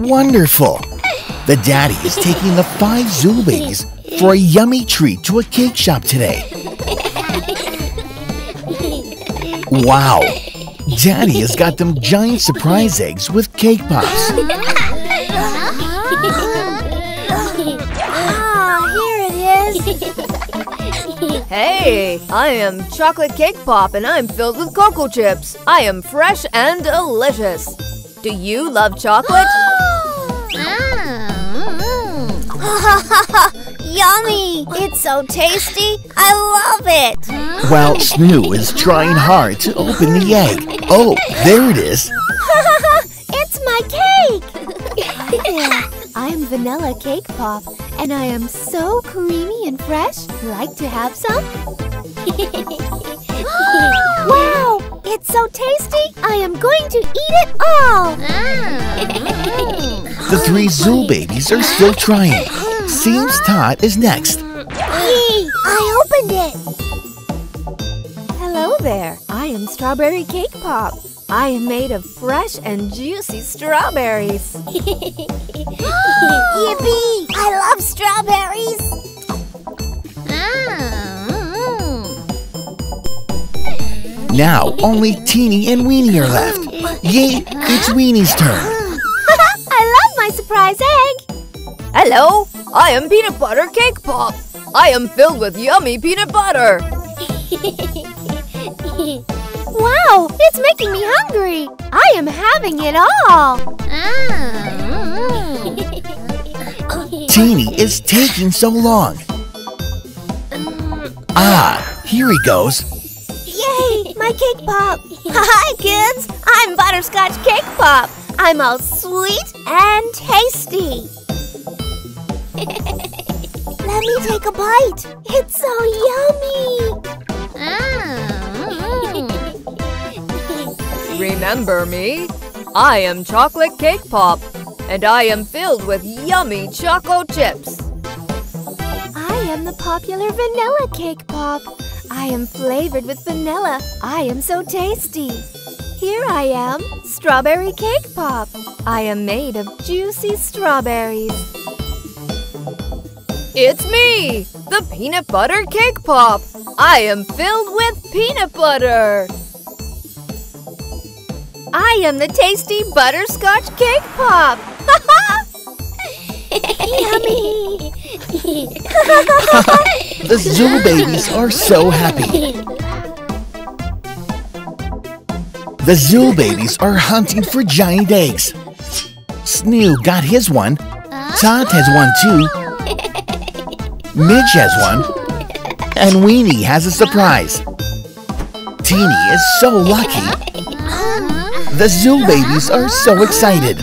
Wonderful! The daddy is taking the five Zool babies for a yummy treat to a cake shop today. Wow! Daddy has got them giant surprise eggs with cake pops. Ah, here it is. Hey, I am Chocolate Cake Pop and I'm filled with cocoa chips. I am fresh and delicious. Do you love chocolate? Yummy! It's so tasty. I love it. While Snoo is trying hard to open the egg. Oh, there it is. it's my cake. I'm Vanilla Cake Pop, and I am so creamy and fresh. Like to have some? wow! It's so tasty. I am going to eat it all. The three Zool babies are still trying. Seems Tot is next. Yee! I opened it. Hello there. I am Strawberry Cake Pop. I am made of fresh and juicy strawberries. Yippee! I love strawberries. Now only Teeny and Weenie are left. Yay, it's Weenie's turn. I love my surprise egg. Hello, I am Peanut Butter Cake Pop. I am filled with yummy peanut butter. wow, it's making me hungry. I am having it all. Teeny is taking so long. Ah, here he goes. Yay, my cake pop. Hi, kids. I'm Butterscotch Cake Pop. I'm all sweet and tasty. Let me take a bite. It's so yummy. Oh. Remember me? I am Chocolate Cake Pop, and I am filled with yummy choco chips. I am the popular Vanilla Cake Pop. I am flavored with vanilla. I am so tasty. Here I am, Strawberry Cake Pop. I am made of juicy strawberries. It's me, the Peanut Butter Cake Pop. I am filled with peanut butter. I am the tasty Butterscotch Cake Pop. Yummy! The zoo babies are so happy. The Zool babies are hunting for giant eggs. Snoo got his one. Tot has one too. Midge has one. And Weenie has a surprise. Teeny is so lucky. The zoo babies are so excited.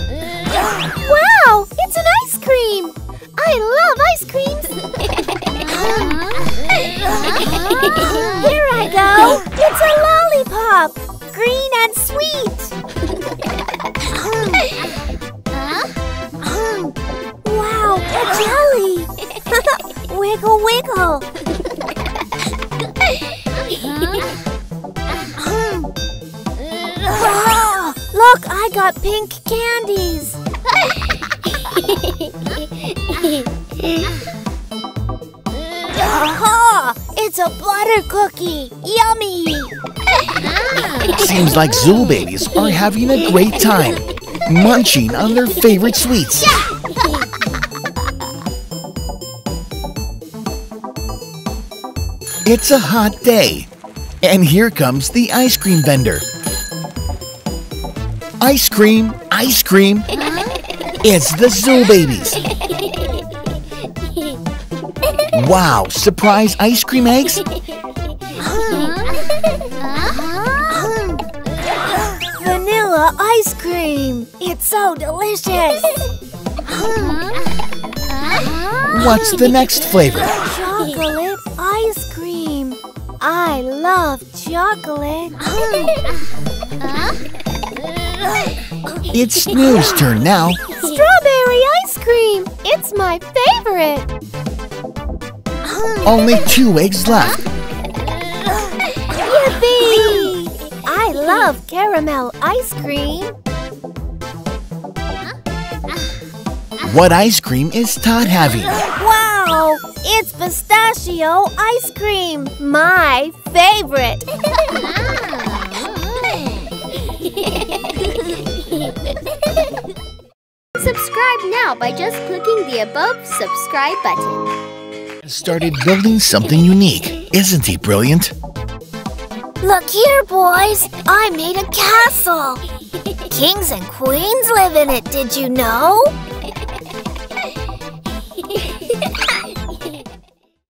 Wow! It's an ice cream! I love ice creams! Here I go! It's a lollipop! Green and sweet! Wiggle wiggle! Ah, look, I got pink candies! Aha! It's a butter cookie! Yummy! Seems like Zool babies are having a great time, munching on their favorite sweets. It's a hot day, and here comes the ice cream vendor. Ice cream, ice cream. It's the Zoo babies. Wow, surprise ice cream eggs? Vanilla ice cream! It's so delicious! What's the next flavor? Chocolate! I love chocolate! It's Snoo's turn now. Strawberry ice cream! It's my favorite! Only two eggs left. Yippee! I love caramel ice cream! What ice cream is Tot having? Wow! It's pistachio ice cream! My favorite! Subscribe now by just clicking the above subscribe button. Started building something unique. Isn't he brilliant? Look here, boys! I made a castle! Kings and queens live in it, did you know?